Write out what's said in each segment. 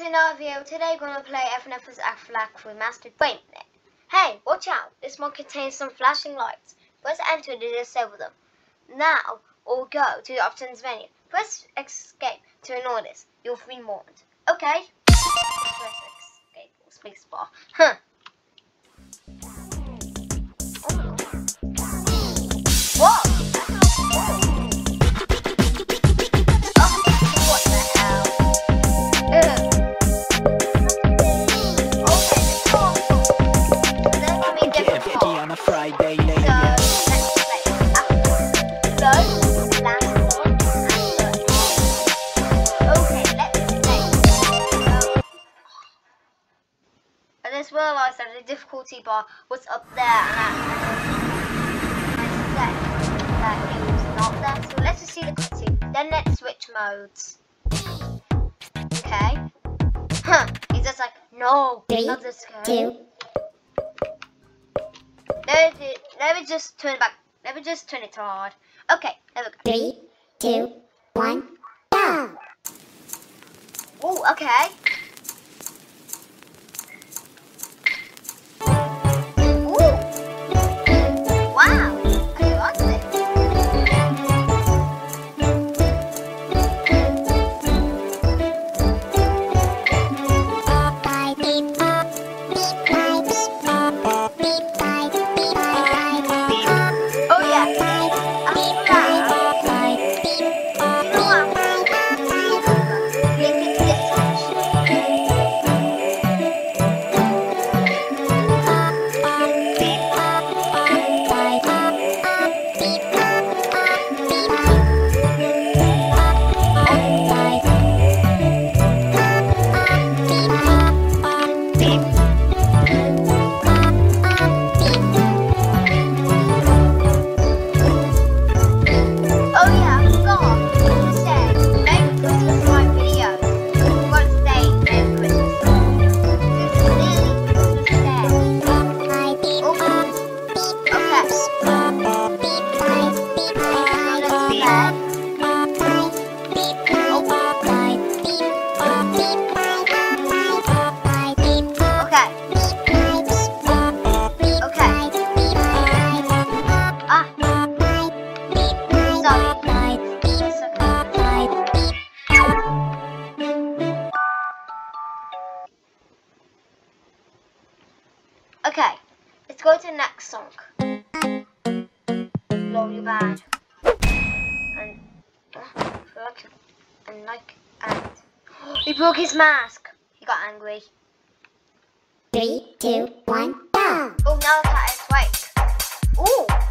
to another video. Today we're going to play FNF's Aflac Remastered. Wait a minute. Hey, watch out. This one contains some flashing lights. Press enter to disable them. Now, or go to the options menu. Press escape to ignore this. You'll be warned. Okay. Press escape or spacebar. Huh. Okay, let's play. I just realised that the difficulty bar was up there, and I, I said that it was not there. So let's just see the cutscene. Then let's switch modes. Okay. Huh. He's just like, no, Three, not this guy. two, Let me, let me just turn it back. Let me just turn it hard. Okay, there we go. three, two, one, go! Oh, okay. Ooh. Wow. Oh Band. And uh, like and like and he broke his mask. He got angry. Three, two, one, go! Oh, now that is right. Ooh. Ooh.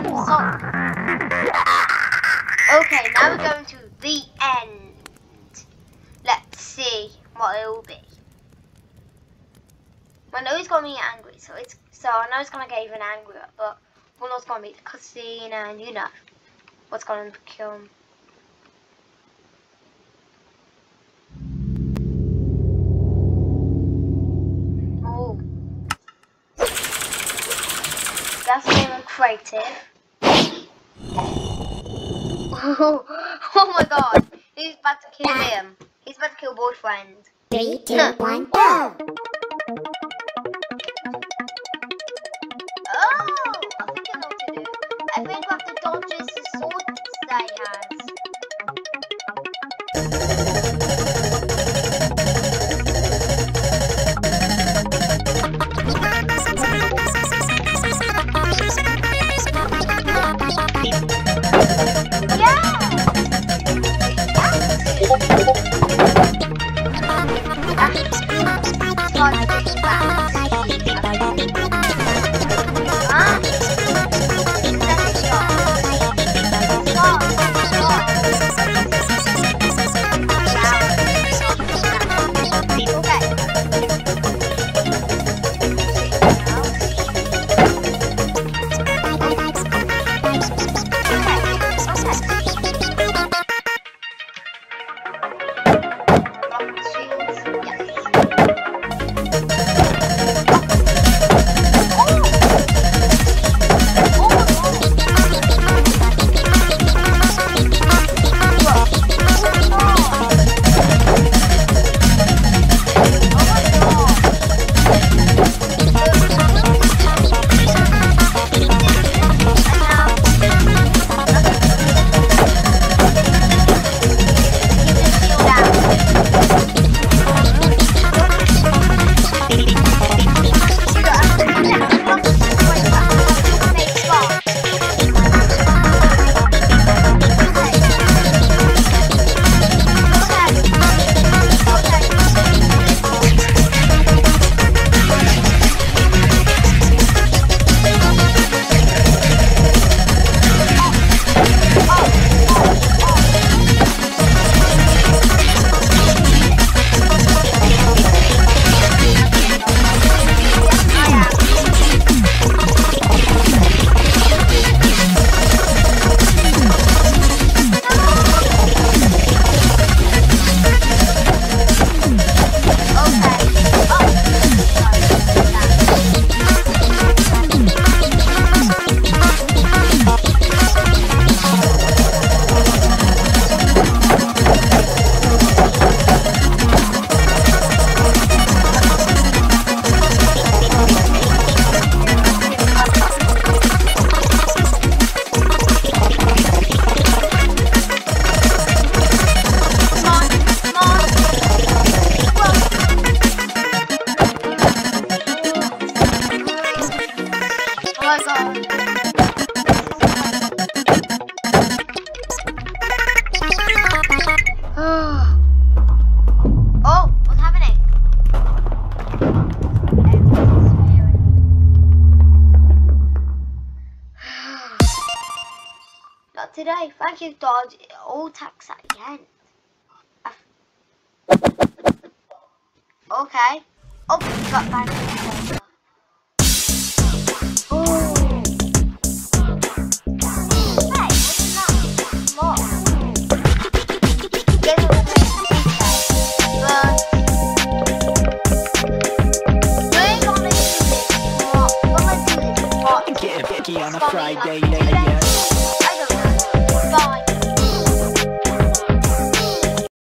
get. Okay, now we're going to the end. Let's see what it will be. I know it's gonna be angry, so it's so I know it's gonna get even angrier, but one of gonna be the casino and you know what's gonna become. Creative. oh my god. He's about to kill him. He's about to kill boyfriend. Three, two, one, go! Oh, I think I know what to do. I think we have to dodge his sword that he has. Oh, what's Oh, oh, happening? Not today. Thank you, Dodge. All tax at the end. Okay. Oh, got back.